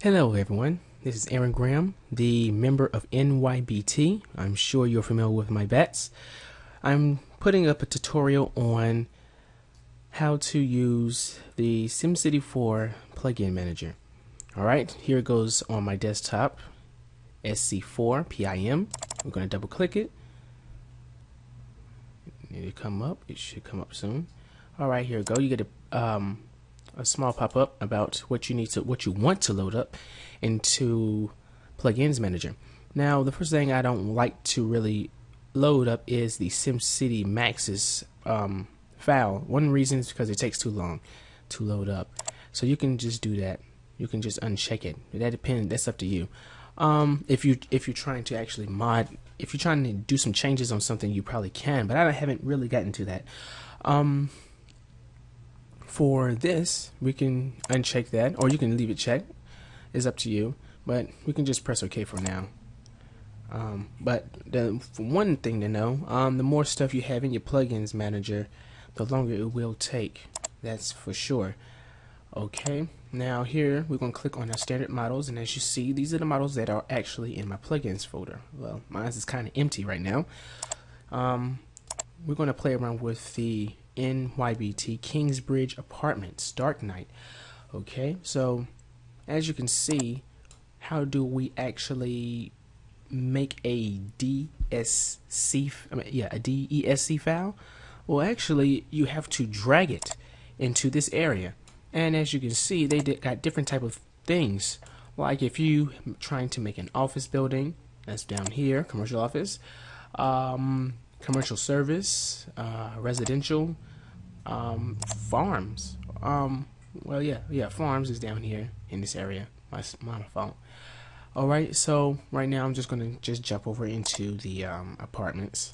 Hello, everyone. This is Aaron Graham, the member of NYBT. I'm sure you're familiar with my bets. I'm putting up a tutorial on how to use the SimCity 4 plugin manager. Alright, here it goes on my desktop SC4 PIM. We're going to double click it. It come up. It should come up soon. Alright, here we go. You get a um, a small pop-up about what you need to what you want to load up into plugins manager. Now the first thing I don't like to really load up is the SimCity Maxis um, file. One reason is because it takes too long to load up. So you can just do that. You can just uncheck it. That depends that's up to you. Um, if you if you're trying to actually mod if you're trying to do some changes on something you probably can but I haven't really gotten to that. Um, for this, we can uncheck that, or you can leave it checked. It's up to you, but we can just press OK for now. Um, but the one thing to know, um, the more stuff you have in your plugins manager, the longer it will take. That's for sure. Okay, now here we're going to click on our standard models, and as you see, these are the models that are actually in my plugins folder. Well, mine is kind of empty right now. Um, we're going to play around with the NYBT Kingsbridge Apartments Dark Knight. Okay, so as you can see, how do we actually make a DSC? I mean, yeah, a DESC file? Well, actually, you have to drag it into this area, and as you can see, they got different type of things. Like if you trying to make an office building, that's down here, commercial office. Um, commercial service, uh, residential, um, farms. Um, well, yeah, yeah, farms is down here in this area. My, my fault. All right, so right now I'm just gonna just jump over into the um, apartments.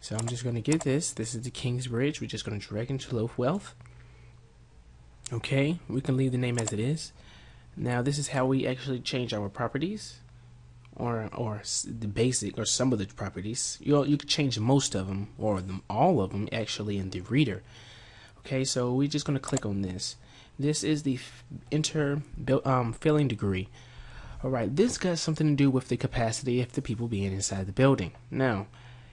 So I'm just gonna get this. This is the Kingsbridge. We're just gonna drag into Low Wealth. Okay, we can leave the name as it is. Now this is how we actually change our properties or or the basic or some of the properties. You you could change most of them or them all of them actually in the reader. Okay, so we're just gonna click on this. This is the inter um, filling degree. All right, this got something to do with the capacity of the people being inside the building. Now,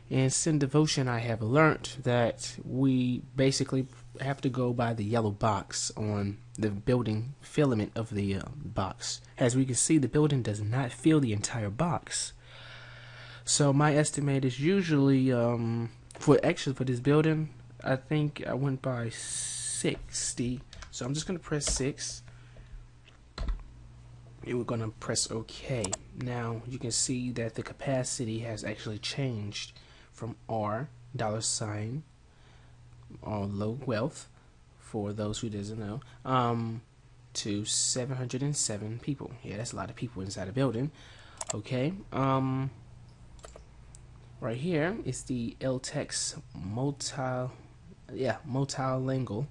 in sin Devotion, I have learned that we basically have to go by the yellow box on the building filament of the uh, box. As we can see, the building does not fill the entire box. So my estimate is usually um, for actually for this building, I think I went by 60. So I'm just gonna press six. And we're gonna press OK. Now you can see that the capacity has actually changed from R dollar sign or low wealth for those who doesn't know um, to 707 people. Yeah, that's a lot of people inside a building. Okay. Um, right here is the LTEXT multi, yeah, multilingual.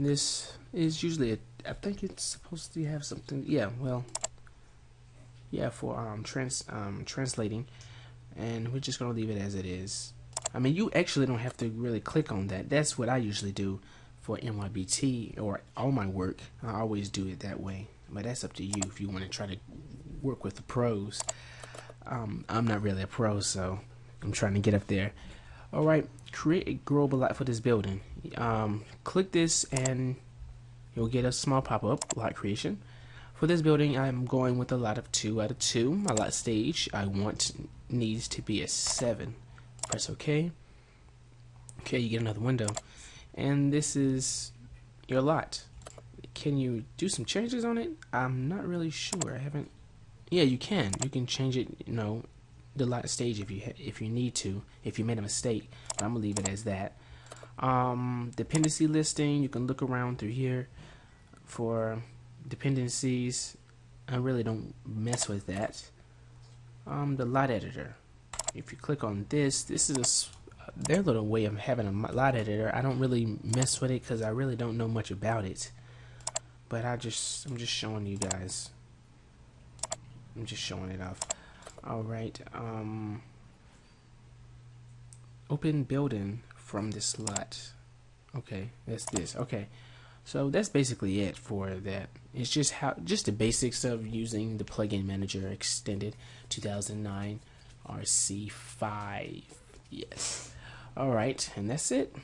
This is usually a, I think it's supposed to have something. Yeah, well, yeah, for um trans um translating, and we're just gonna leave it as it is. I mean, you actually don't have to really click on that. That's what I usually do for NYBT or all my work. I always do it that way. But that's up to you if you want to try to work with the pros. Um, I'm not really a pro, so I'm trying to get up there. All right, create a global lot for this building. Um, click this and you'll get a small pop-up lot creation. For this building, I'm going with a lot of 2 out of 2. My lot stage I want needs to be a 7 press OK. Okay, you get another window. And this is your lot. Can you do some changes on it? I'm not really sure. I haven't. Yeah, you can. You can change it. You know, the lot stage if you if you need to. If you made a mistake, but I'm gonna leave it as that. Um, dependency listing. You can look around through here for dependencies. I really don't mess with that. Um, the lot editor if you click on this, this is a, their little way of having a lot editor. I don't really mess with it because I really don't know much about it. But I just, I'm just showing you guys. I'm just showing it off. All right. Um, open building from this lot. Okay, that's this. Okay. So that's basically it for that. It's just how just the basics of using the plugin manager extended 2009 RC5. Yes. All right, and that's it.